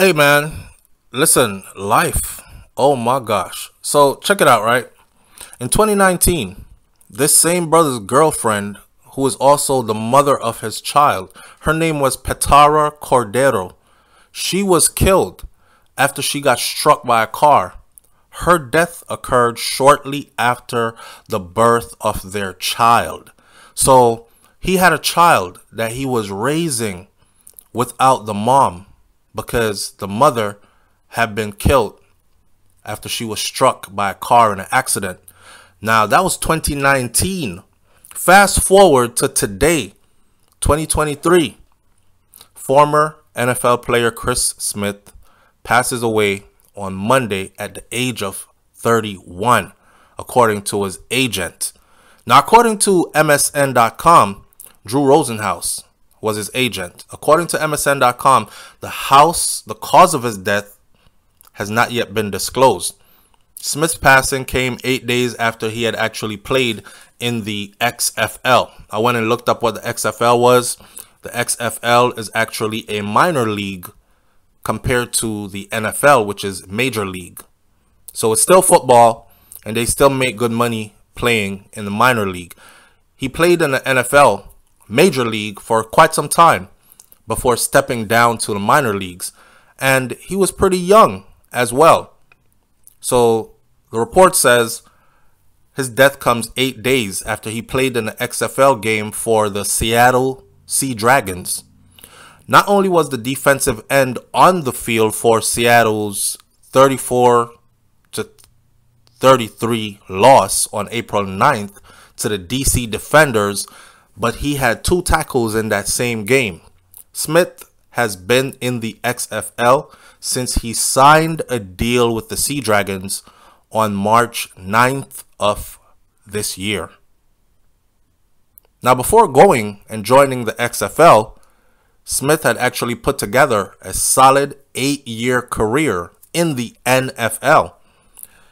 Hey man, listen, life. Oh my gosh. So check it out, right? In 2019, this same brother's girlfriend, who is also the mother of his child, her name was Petara Cordero. She was killed after she got struck by a car. Her death occurred shortly after the birth of their child. So he had a child that he was raising without the mom because the mother had been killed after she was struck by a car in an accident. Now, that was 2019. Fast forward to today, 2023. Former NFL player Chris Smith passes away on Monday at the age of 31, according to his agent. Now, according to MSN.com, Drew Rosenhaus was his agent. According to MSN.com, the house, the cause of his death has not yet been disclosed. Smith's passing came eight days after he had actually played in the XFL. I went and looked up what the XFL was. The XFL is actually a minor league compared to the NFL, which is major league. So it's still football, and they still make good money playing in the minor league. He played in the NFL major league for quite some time before stepping down to the minor leagues. And he was pretty young as well. So the report says his death comes eight days after he played in the XFL game for the Seattle Sea Dragons. Not only was the defensive end on the field for Seattle's 34 to 33 loss on April 9th to the DC Defenders, but he had two tackles in that same game. Smith has been in the XFL since he signed a deal with the Sea Dragons on March 9th of this year. Now, before going and joining the XFL, Smith had actually put together a solid eight year career in the NFL.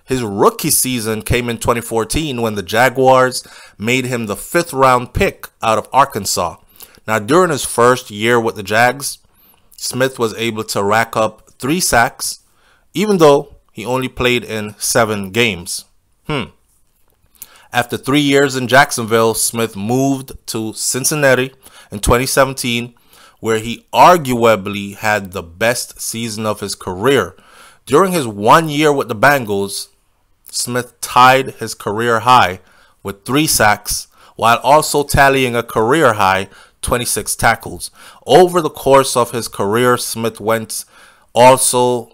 His rookie season came in 2014 when the Jaguars made him the fifth round pick out of Arkansas. Now, during his first year with the Jags, Smith was able to rack up three sacks, even though he only played in seven games. Hmm. After three years in Jacksonville, Smith moved to Cincinnati in 2017, where he arguably had the best season of his career. During his one year with the Bengals, Smith tied his career high with three sacks while also tallying a career high 26 tackles. Over the course of his career, Smith went also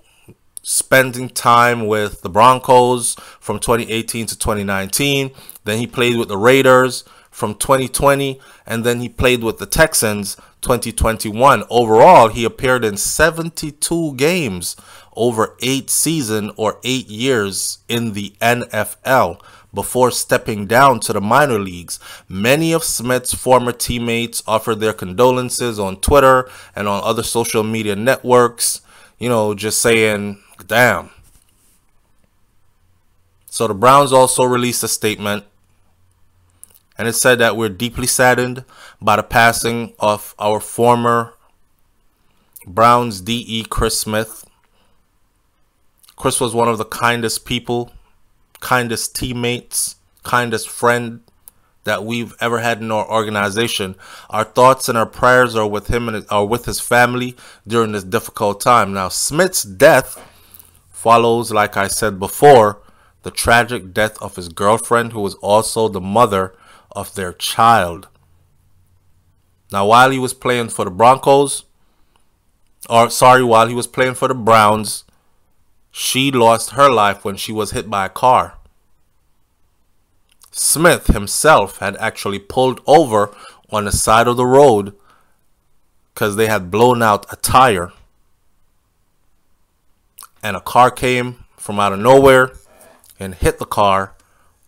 spending time with the Broncos from 2018 to 2019. Then he played with the Raiders from 2020 and then he played with the Texans 2021. Overall, he appeared in 72 games over eight season or eight years in the NFL before stepping down to the minor leagues. Many of Smith's former teammates offered their condolences on Twitter and on other social media networks, you know, just saying, damn. So the Browns also released a statement and it said that we're deeply saddened by the passing of our former Browns DE Chris Smith. Chris was one of the kindest people, kindest teammates, kindest friend that we've ever had in our organization. Our thoughts and our prayers are with him and are with his family during this difficult time. Now, Smith's death follows, like I said before, the tragic death of his girlfriend, who was also the mother of their child. Now, while he was playing for the Broncos, or sorry, while he was playing for the Browns, she lost her life when she was hit by a car. Smith himself had actually pulled over on the side of the road because they had blown out a tire. And a car came from out of nowhere and hit the car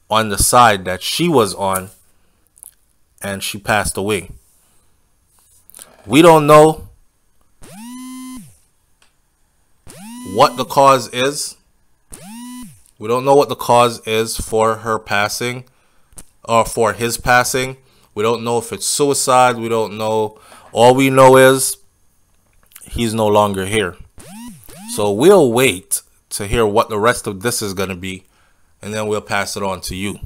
on the side that she was on and she passed away. We don't know what the cause is. We don't know what the cause is for her passing or for his passing. We don't know if it's suicide. We don't know. All we know is he's no longer here. So we'll wait to hear what the rest of this is going to be, and then we'll pass it on to you.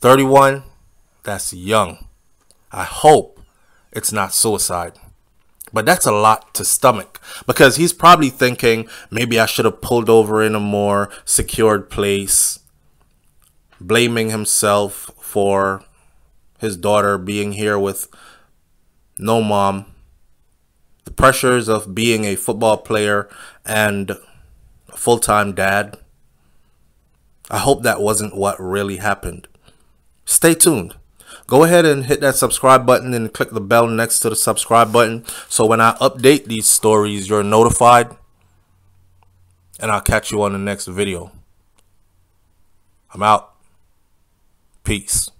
31, that's young. I hope it's not suicide. But that's a lot to stomach because he's probably thinking maybe I should have pulled over in a more secured place, blaming himself for his daughter being here with no mom, the pressures of being a football player and a full time dad. I hope that wasn't what really happened. Stay tuned. Go ahead and hit that subscribe button and click the bell next to the subscribe button so when I update these stories, you're notified. And I'll catch you on the next video. I'm out. Peace.